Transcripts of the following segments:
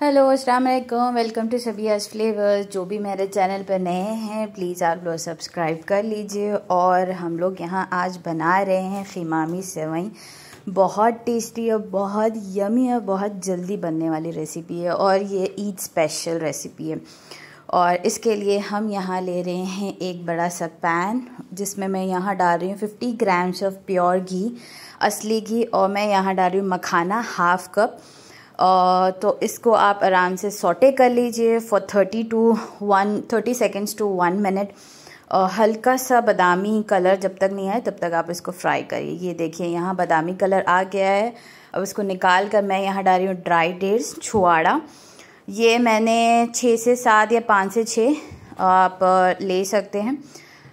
Hello अस्सलाम वालेकुम to Sabiya's flavours जो भी मेरे चैनल पर नए हैं प्लीज़ आप लोग सब्सक्राइब कर लीजिए। और हम लोग यहाँ आज बना रहे हैं खिमामी सेवई। बहुत टेस्टी और बहुत यमी और बहुत जल्दी बनने वाली रेसिपी है और ये ईद स्पेशल रेसिपी है। और इसके लिए हम यहाँ ले रहे हैं एक बड़ा सा पैन जिसमें मैं यहाँ डाल रही हूँ fifty grams of pure ghee, असली घी, और मैं यहाँ डाल रही हूँ मखाना हाफ़ कप तो इसको आप आराम से सोटे कर लीजिए for thirty to one thirty seconds to one minute हल्का सा बादामी कलर जब तक नहीं आए, तब तक आप इसको फ्राई करिए। ये देखिए, यहाँ बादामी कलर आ गया है। अब इसको निकाल कर मैं यहाँ डाल रही हूँ ड्राई डेट्स छुआड़ा। ये मैंने छः से सात या पाँच से छः आप ले सकते हैं।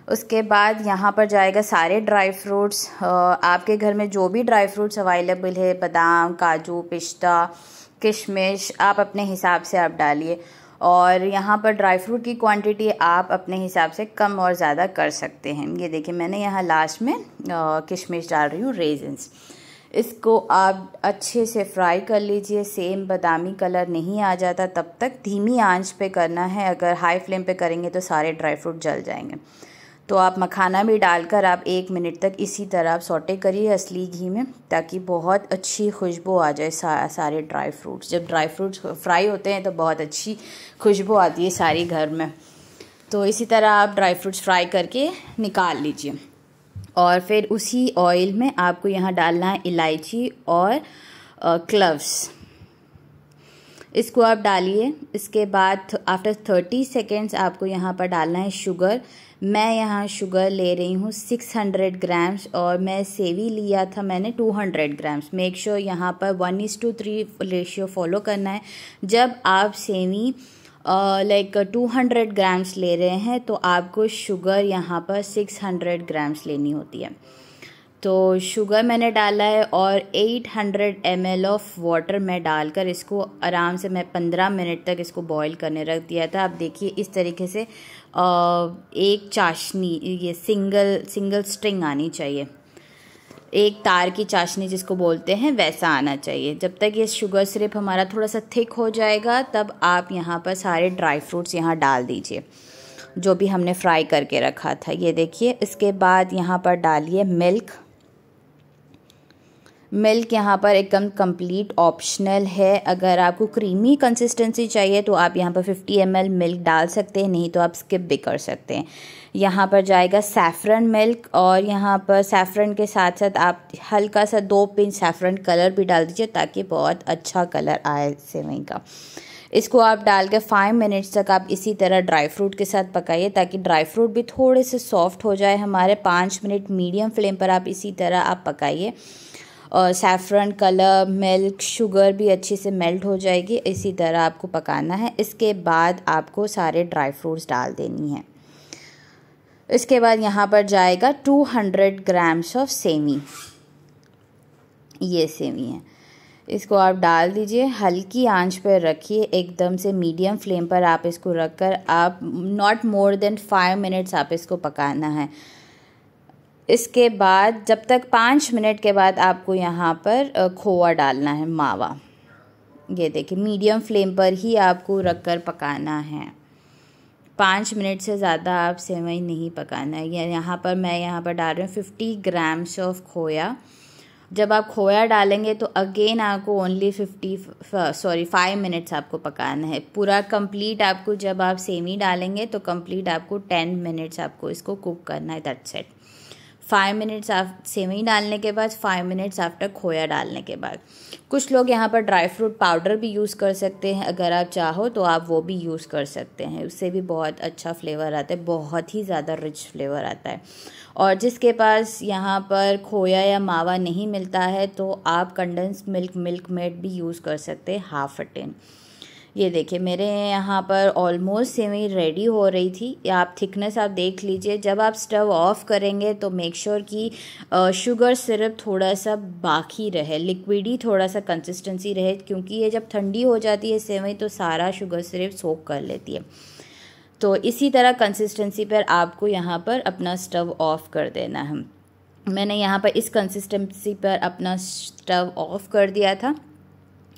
उसके बाद यहाँ पर जाएगा सारे ड्राई फ्रूट्स आपके घर में जो भी ड्राई फ्रूट्स अवेलेबल है, बादाम, काजू, पिस्ता, किशमिश, आप अपने हिसाब से आप डालिए। और यहाँ पर ड्राई फ्रूट की क्वांटिटी आप अपने हिसाब से कम और ज़्यादा कर सकते हैं। ये देखिए, मैंने यहाँ लास्ट में किशमिश डाल रही हूँ रेजेंस इसको आप अच्छे से फ्राई कर लीजिए सेम बादामी कलर नहीं आ जाता, तब तक धीमी आँच पे करना है। अगर हाई फ्लेम पे करेंगे तो सारे ड्राई फ्रूट जल जाएँगे। तो आप मखाना भी डालकर आप एक मिनट तक इसी तरह आप सोटे करिए असली घी में ताकि बहुत अच्छी खुशबू आ जाए सा, सारे ड्राई फ्रूट्स जब ड्राई फ्रूट्स फ्राई होते हैं तो बहुत अच्छी खुशबू आती है सारी घर में। तो इसी तरह आप ड्राई फ्रूट्स फ्राई करके निकाल लीजिए। और फिर उसी ऑयल में आपको यहाँ डालना है इलायची और क्लव्स इसको आप डालिए। इसके बाद आफ्टर थर्टी सेकेंड्स आपको यहाँ पर डालना है शुगर मैं यहाँ शुगर ले रही हूँ सिक्स हंड्रेड ग्राम्स और मैं सेवी लिया था मैंने two hundred grams make sure यहाँ पर one is to three ratio follow करना है। जब आप सेवी लाइक टू हंड्रेड ग्राम्स ले रहे हैं तो आपको शुगर यहाँ पर सिक्स हंड्रेड ग्राम्स लेनी होती है। तो शुगर मैंने डाला है और 800 हंड्रेड एम ऑफ़ वाटर मैं डालकर इसको आराम से मैं 15 मिनट तक इसको बॉईल करने रख दिया था। आप देखिए इस तरीके से एक चाशनी, ये सिंगल सिंगल स्ट्रिंग आनी चाहिए। एक तार की चाशनी जिसको बोलते हैं, वैसा आना चाहिए। जब तक ये शुगर सिरप हमारा थोड़ा सा थिक हो जाएगा, तब आप यहाँ पर सारे ड्राई फ्रूट्स यहाँ डाल दीजिए, जो भी हमने फ्राई करके रखा था। ये देखिए, इसके बाद यहाँ पर डालिए मिल्क मिल्क यहाँ पर एकदम कंप्लीट ऑप्शनल है। अगर आपको क्रीमी कंसिस्टेंसी चाहिए तो आप यहाँ पर 50 एम मिल्क डाल सकते हैं, नहीं तो आप स्किप भी कर सकते हैं। यहाँ पर जाएगा सैफरन मिल्क और यहाँ पर सैफरन के साथ साथ आप हल्का सा दो पिंच सैफरन कलर भी डाल दीजिए, ताकि बहुत अच्छा कलर आए सेवई का। इसको आप डाल के फाइव मिनट्स तक आप इसी तरह ड्राई फ्रूट के साथ पकाइए, ताकि ड्राई फ्रूट भी थोड़े से सॉफ्ट हो जाए। हमारे पाँच मिनट मीडियम फ्लेम पर आप इसी तरह आप पकाइए। और सैफरन कलर मिल्क शुगर भी अच्छे से मेल्ट हो जाएगी। इसी तरह आपको पकाना है। इसके बाद आपको सारे ड्राई फ्रूट्स डाल देनी है। इसके बाद यहाँ पर जाएगा 200 ग्राम्स ऑफ़ सेमी ये सेमी है। इसको आप डाल दीजिए। हल्की आँच पर रखिए। एकदम से मीडियम फ्लेम पर आप इसको रखकर आप not more than five minutes आप इसको पकाना है। इसके बाद, जब तक पाँच मिनट के बाद आपको यहाँ पर खोआ डालना है, मावा। ये देखिए, मीडियम फ्लेम पर ही आपको रख कर पकाना है। पाँच मिनट से ज़्यादा आप सेवई नहीं पकाना है। यहाँ पर, मैं यहाँ पर डाल रही हूँ फिफ्टी ग्राम्स ऑफ़ खोया। जब आप खोया डालेंगे तो अगेन आपको only fifty sorry five minutes आपको पकाना है। पूरा कंप्लीट आपको जब आप सेमी डालेंगे तो कंप्लीट आपको टेन मिनट्स आपको इसको कुक करना है। दैट सेट फाइव मिनट्स आप सेवई डालने के बाद फाइव मिनट्स आफ्टर खोया डालने के बाद। कुछ लोग यहाँ पर ड्राई फ्रूट पाउडर भी यूज़ कर सकते हैं, अगर आप चाहो तो आप वो भी यूज़ कर सकते हैं। उससे भी बहुत अच्छा फ्लेवर आता है, बहुत ही ज़्यादा रिच फ्लेवर आता है। और जिसके पास यहाँ पर खोया या मावा नहीं मिलता है तो आप कंडेंस मिल्क मिल्क मेड भी यूज़ कर सकते हैं हाफ़ अ टेन ये देखिए, मेरे यहाँ पर ऑलमोस्ट सेवई रेडी हो रही थी। आप थिकनेस आप देख लीजिए। जब आप स्टव ऑफ़ करेंगे तो मेक श्योर sure कि शुगर सिरप थोड़ा सा बाकी रहे लिक्विड ही थोड़ा सा कंसिस्टेंसी रहे, क्योंकि ये जब ठंडी हो जाती है सेवई तो सारा शुगर सिरप सोख कर लेती है। तो इसी तरह कंसिस्टेंसी पर आपको यहाँ पर अपना स्टव ऑफ़ कर देना है। मैंने यहाँ पर इस कंसिस्टेंसी पर अपना स्टव ऑफ़ कर दिया था।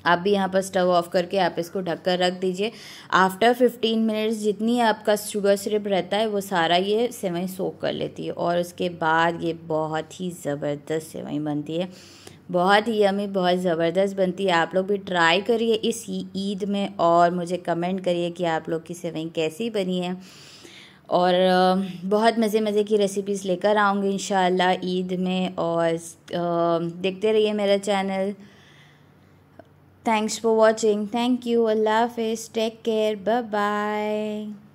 आप भी यहाँ पर स्टव ऑफ़ करके आप इसको ढक कर रख दीजिए। आफ्टर फिफ्टीन मिनट्स जितनी आपका शुगर सिरप रहता है, वो सारा ये सेवई सोख कर लेती है। और उसके बाद ये बहुत ही ज़बरदस्त सेवई बनती है। बहुत ही यमी बहुत ज़बरदस्त बनती है। आप लोग भी ट्राई करिए इस ईद में और मुझे कमेंट करिए कि आप लोग की सेवई कैसी बनी है। और बहुत मज़े मज़े की रेसिपीज़ लेकर आऊँगी इन ईद में। और देखते रहिए मेरा channel Thanks for watching. Thank you. Allah Hafiz. Take care. Bye bye.